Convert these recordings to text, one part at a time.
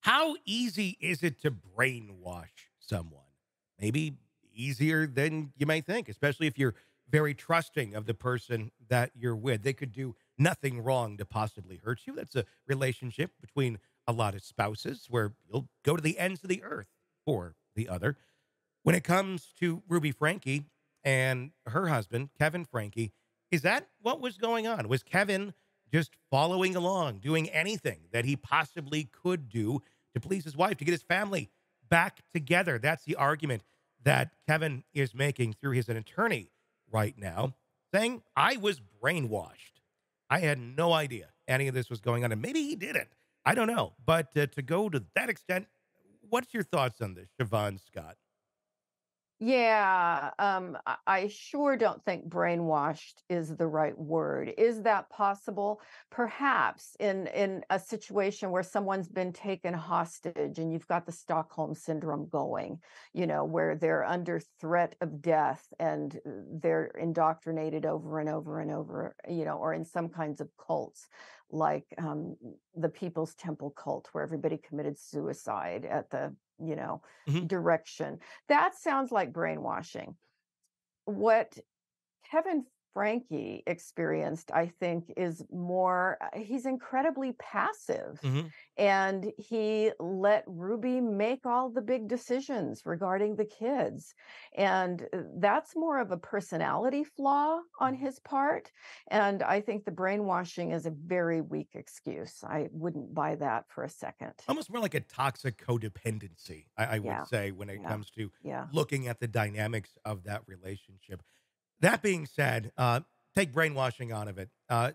How easy is it to brainwash someone? Maybe easier than you may think, especially if you're very trusting of the person that you're with. They could do nothing wrong to possibly hurt you. That's a relationship between a lot of spouses where you'll go to the ends of the earth for the other. When it comes to Ruby Franke and her husband, Kevin Franke, is that what was going on? Was Kevin just following along, doing anything that he possibly could do to please his wife, to get his family back together? That's the argument that Kevin is making through his attorney right now, saying, I was brainwashed. I had no idea any of this was going on. And maybe he didn't. I don't know. But uh, to go to that extent, what's your thoughts on this, Shavaun Scott? Yeah, um, I sure don't think brainwashed is the right word. Is that possible? Perhaps in in a situation where someone's been taken hostage and you've got the Stockholm syndrome going, you know, where they're under threat of death and uh, they're indoctrinated over and over and over, you know, or in some kinds of cults like um, the People's Temple cult, where everybody committed suicide at the you know, Mhm. direction. That sounds like brainwashing. What Kevin Franke experienced, I think, is more, uh, he's incredibly passive Mhm. and he let Ruby make all the big decisions regarding the kids. And uh, that's more of a personality flaw on Mhm. his part. And I think the brainwashing is a very weak excuse. I wouldn't buy that for a second. Almost more like a toxic codependency, I, I would Yeah, say, when it yeah, comes to yeah. looking at the dynamics of that relationship. That being said, uh, take brainwashing out of it. Uh,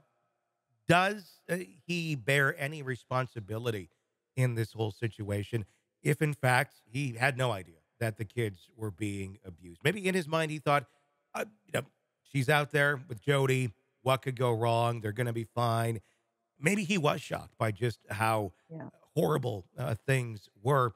does uh, he bear any responsibility in this whole situation if, in fact, he had no idea that the kids were being abused? Maybe in his mind, he thought, uh, you know, she's out there with Jodi. What could go wrong? They're going to be fine. Maybe he was shocked by just how Yeah. horrible uh, things were.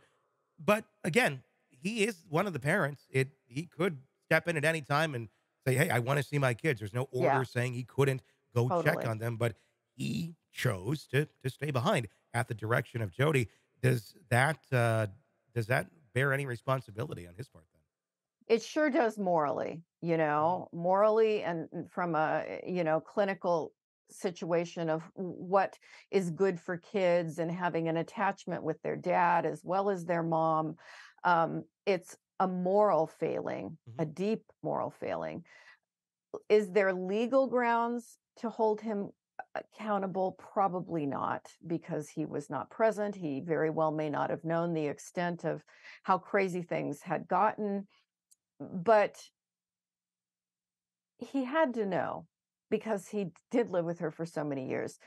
But again, he is one of the parents. It he could step in at any time and say, "Hey, I want to see my kids." There's no order Yeah. saying he couldn't go check on them, but he chose to to stay behind at the direction of Jodi. Does that uh, does that bear any responsibility on his part? Then It sure does morally, you Mhm. know, morally and and from a, you know, clinical situation of what is good for kids and having an attachment with their dad as well as their mom. Um, it's a moral failing, a Mhm. deep moral failing. Is there legal grounds to hold him accountable? Probably not, because he was not present. He very well may not have known the extent of how crazy things had gotten but he had to know because he did live with her for so many years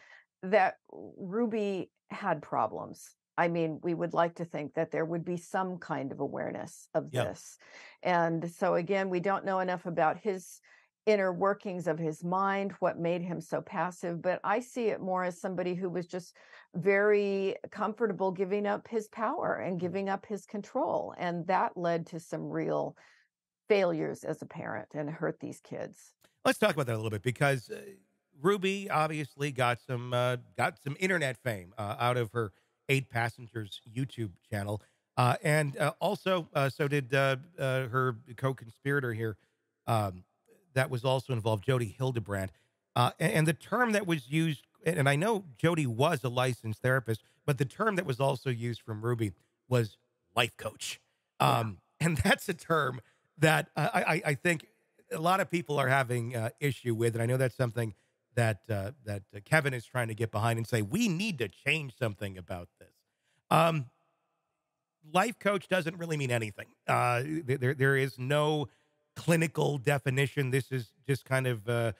that Ruby had problems. I mean, we would like to think that there would be some kind of awareness of Yeah. this. And so, again, we don't know enough about his inner workings of his mind, what made him so passive. But I see it more as somebody who was just very comfortable giving up his power and giving up his control. And that led to some real failures as a parent and hurt these kids. let's talk about that a little bit because uh, Ruby obviously got some uh, got some internet fame uh, out of her eight passengers YouTube channel, uh, and uh, also uh, so did uh, uh, her co-conspirator here. Um, that was also involved, Jodi Hildebrandt, uh, and, and the term that was used, and I know Jodi was a licensed therapist, but the term that was also used from Ruby was life coach, Yeah. um, and that's a term that I, I, I think a lot of people are having uh, issue with, and I know that's something that uh, that uh, Kevin is trying to get behind and say we need to change something about this. Um, life coach doesn't really mean anything. Uh, there there is no clinical definition. This is just kind of uh,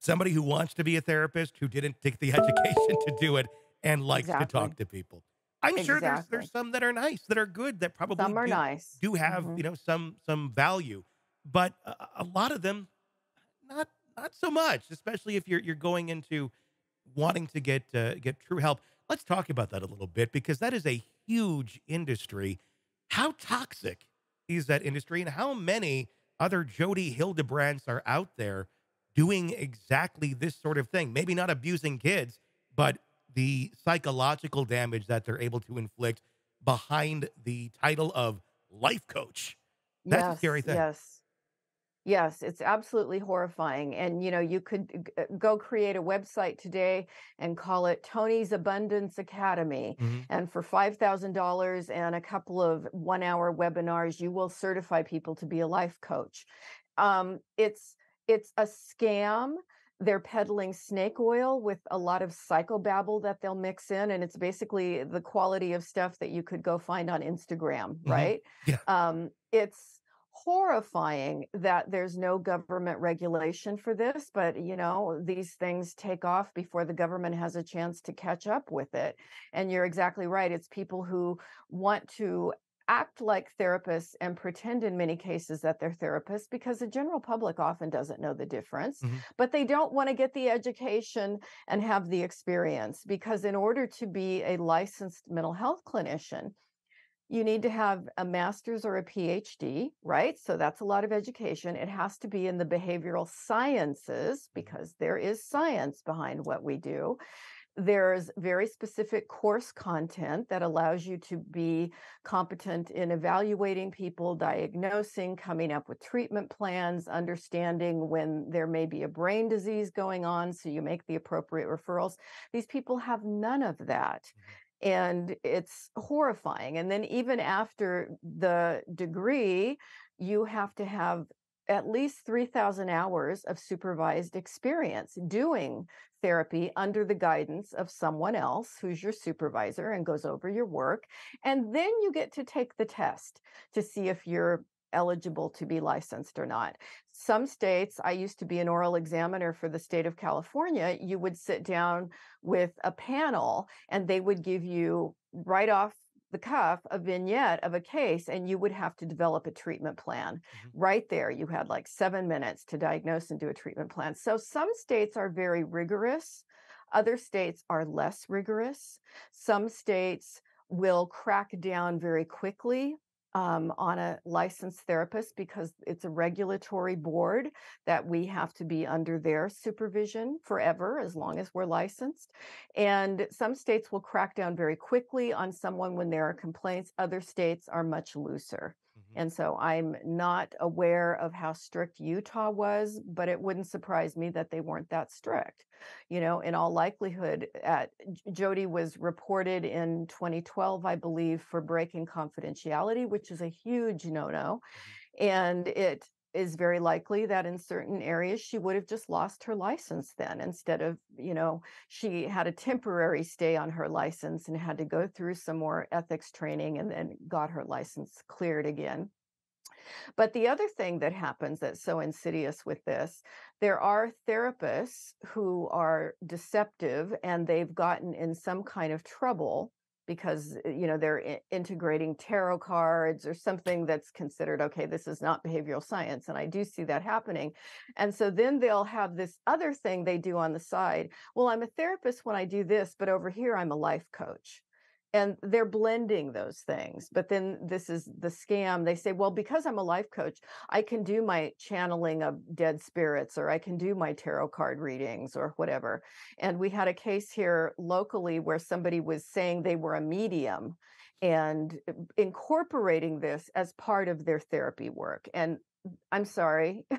somebody who wants to be a therapist who didn't take the education to do it and likes to talk to people. I'm sure there's there's some that are nice, that are good, that probably Some are do, nice. do have Mhm. you know some some value, but a, a lot of them not not so much. Especially if you're you're going into wanting to get uh, get true help. Let's talk about that a little bit because that is a huge industry. How toxic is that industry, and how many other Jodi Hildebrandts are out there doing exactly this sort of thing? Maybe not abusing kids, but the psychological damage that they're able to inflict behind the title of life coach. That's a scary thing. yes. Yes, it's absolutely horrifying. And you know, you could g- uh, go create a website today and call it Tony's Abundance Academy. Mhm. And for $5,000 and a couple of one hour webinars, you will certify people to be a life coach. Um, it's it's a scam. They're peddling snake oil with a lot of psychobabble that they'll mix in, and it's basically the quality of stuff that you could go find on Instagram, Mhm. right? Yeah. Um, it's horrifying that there's no government regulation for this, but you know, these things take off before the government has a chance to catch up with it. And you're exactly right. It's people who want to act like therapists and pretend in many cases that they're therapists because the general public often doesn't know the difference, Mhm. but they don't want to get the education and have the experience because in order to be a licensed mental health clinician, you need to have a master's or a PhD, right? So that's a lot of education. It has to be in the behavioral sciences mm-hmm. because there is science behind what we do. There's very specific course content that allows you to be competent in evaluating people, diagnosing, coming up with treatment plans, understanding when there may be a brain disease going on. So you make the appropriate referrals. These people have none of that mm-hmm. And it's horrifying. And then even after the degree, you have to have at least 3,000 hours of supervised experience doing therapy under the guidance of someone else who's your supervisor and goes over your work. And then you get to take the test to see if you're eligible to be licensed or not. Some states, I used to be an oral examiner for the state of California, you would sit down with a panel and they would give you right off the cuff a vignette of a case and you would have to develop a treatment plan Mhm. right there you had like 7 minutes to diagnose and do a treatment plan so some states are very rigorous other states are less rigorous some states will crack down very quickly um, on a licensed therapist because it's a regulatory board that we have to be under their supervision forever as long as we're licensed. And some states will crack down very quickly on someone when there are complaints, other states are much looser. And so I'm not aware of how strict Utah was, but it wouldn't surprise me that they weren't that strict. You know, in all likelihood, at Jodi was reported in 2012, I believe, for breaking confidentiality, which is a huge no-no. Mm-hmm. And it is very likely that in certain areas she would have just lost her license then instead of, you know, she had a temporary stay on her license and had to go through some more ethics training and then got her license cleared again. But the other thing that happens that's so insidious with this, there are therapists who are deceptive and they've gotten in some kind of trouble because uh, you know they're i- integrating tarot cards or something that's considered okay this is not behavioral science and I do see that happening. And so then they'll have this other thing they do on the side. Well, I'm a therapist when I do this, but over here I'm a life coach and they're blending those things but then this is the scam. They say well because i'm a life coach i can do my channeling of dead spirits or i can do my tarot card readings or whatever. And we had a case here locally where somebody was saying they were a medium and uh, incorporating this as part of their therapy work and i'm sorry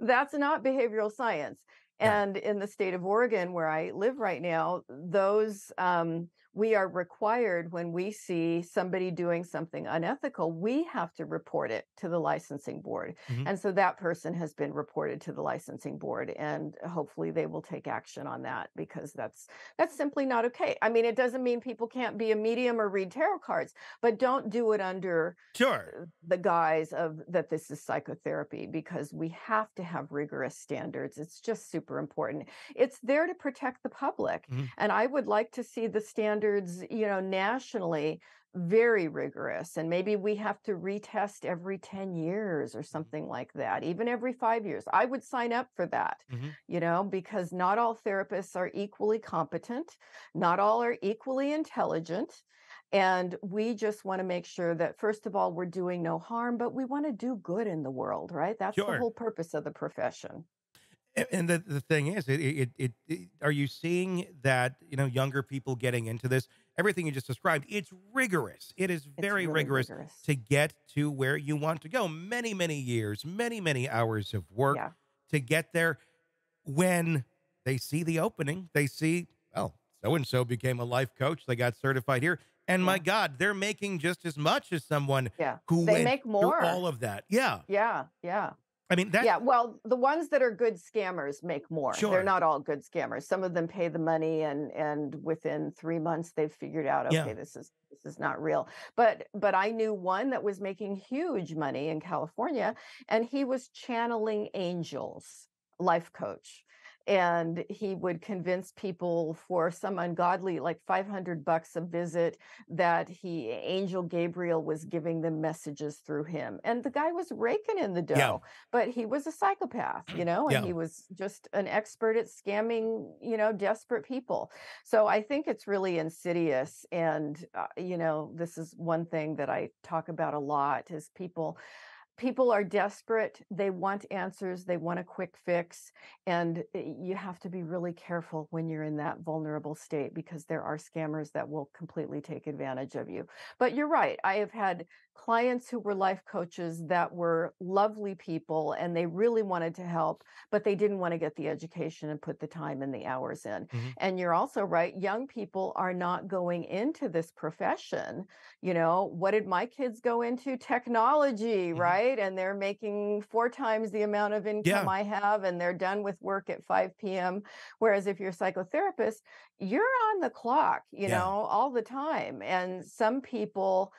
that's not behavioral science. And in the state of Oregon, where I live right now, those um, we are required when we see somebody doing something unethical, we have to report it to the licensing board. Mhm. And so that person has been reported to the licensing board, and hopefully they will take action on that because that's that's simply not okay. I mean, it doesn't mean people can't be a medium or read tarot cards, but don't do it under Sure. the guise of that this is psychotherapy because we have to have rigorous standards. It's just super important. It's there to protect the public. Mhm. And I would like to see the standards, you know, nationally very rigorous. And maybe we have to retest every 10 years or something like that, even every five years. I would sign up for that, Mhm. you know, because not all therapists are equally competent, not all are equally intelligent. And we just want to make sure that, first of all, we're doing no harm, but we want to do good in the world, right? That's the whole purpose of the profession. And the, the thing is, it, it, it, it, are you seeing that, you know, younger people getting into this? Everything you just described, it's rigorous. It is very really rigorous rigorous. to get to where you want to go. Many, many years, many, many hours of work Yeah. to get there. When they see the opening, they see, well, so and so became a life coach. They got certified here. And my God, they're making just as much as someone Yeah. who They make more. all of that. Yeah. Yeah. Yeah. I mean, that, yeah, well, the ones that are good scammers make more. Sure. They're not all good scammers. Some of them pay the money and and within 3 months they've figured out Yeah. okay, this is this is not real. But but I knew one that was making huge money in California and he was channeling angels, life coach. And he would convince people for some ungodly like 500 bucks a visit that he angel Gabriel was giving them messages through him. And the guy was raking in the dough Yeah. but he was a psychopath, you know, and Yeah. he was just an expert at scamming, you know, desperate people. So I think it's really insidious. And, uh, you know, this is one thing that I talk about a lot is people. People are desperate. They want answers. They want a quick fix. And uh, you have to be really careful when you're in that vulnerable state because there are scammers that will completely take advantage of you. But you're right. I have had clients who were life coaches that were lovely people and they really wanted to help, but they didn't want to get the education and put the time and the hours in. Mhm. And you're also right, young people are not going into this profession. You know, what did my kids go into? Technology, Mhm. Right? And they're making four times the amount of income Yeah. I have and they're done with work at 5 p.m. Whereas if you're a psychotherapist, you're on the clock, you Yeah. know, all the time. And some people,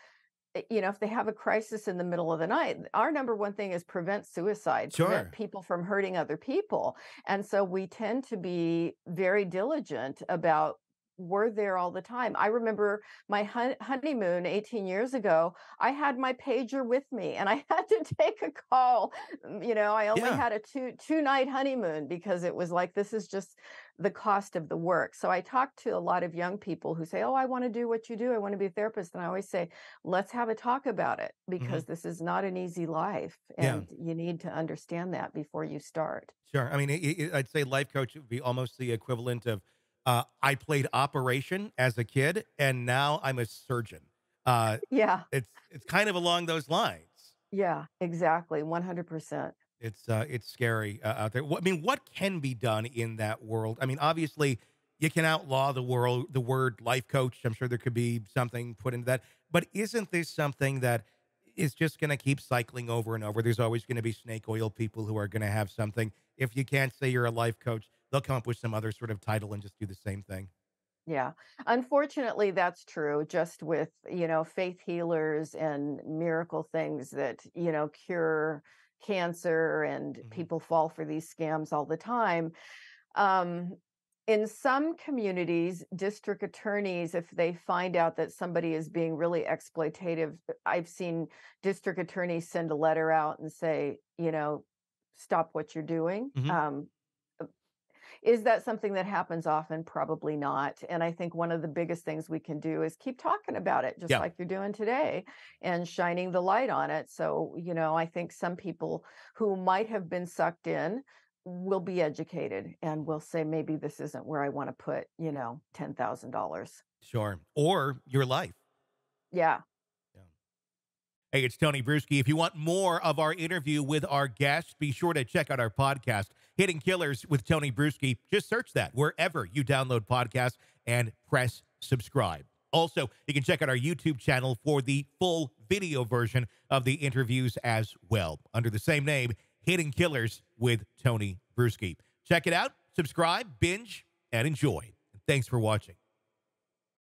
eh, you know, if they have a crisis in the middle of the night, our number one thing is prevent suicide, Sure. prevent people from hurting other people. And so we tend to be very diligent about we're there all the time. I remember my hun- honeymoon 18 years ago. I had my pager with me and I had to take a call. Mm, You know, I only Yeah. had a two two night honeymoon because it was like this is just the cost of the work. So I talk to a lot of young people who say, "Oh, I want to do what you do. I want to be a therapist." And I always say, "Let's have a talk about it because this is not an easy life Mm-hmm. Yeah. and you need to understand that before you start." Sure. I mean, it, it, I'd say life coach would be almost the equivalent of uh, I played operation as a kid, and now I'm a surgeon. Uh, Yeah. it's it's kind of along those lines. Yeah, exactly. 100%. It's uh, it's scary uh, out there. What, I mean, what can be done in that world? I mean, obviously, you can outlaw the world, the word life coach. I'm sure there could be something put into that. But isn't this something that is just going to keep cycling over and over? There's always going to be snake oil people who are going to have something. If you can't say you're a life coach, they'll come up with some other sort of title and just do the same thing. Yeah. Unfortunately, that's true just with, you know, faith healers and miracle things that, you know, cure cancer and Mhm. people fall for these scams all the time. Um, in some communities, district attorneys, if they find out that somebody is being really exploitative, I've seen district attorneys send a letter out and say, you know, stop what you're doing. Mhm. Um, is that something that happens often? Probably not. And I think one of the biggest things we can do is keep talking about it, just Yeah. like you're doing today, and shining the light on it. So, you know, I think some people who might have been sucked in will be educated and will say, maybe this isn't where I want to put, you know, $10,000. Sure. Or your life. Yeah. Hey, it's Tony Brueski. If you want more of our interview with our guests, be sure to check out our podcast, Hidden Killers with Tony Brueski. Just search that wherever you download podcasts and press subscribe. Also, you can check out our YouTube channel for the full video version of the interviews as well, under the same name, Hidden Killers with Tony Brueski. Check it out, subscribe, binge, and enjoy. Thanks for watching.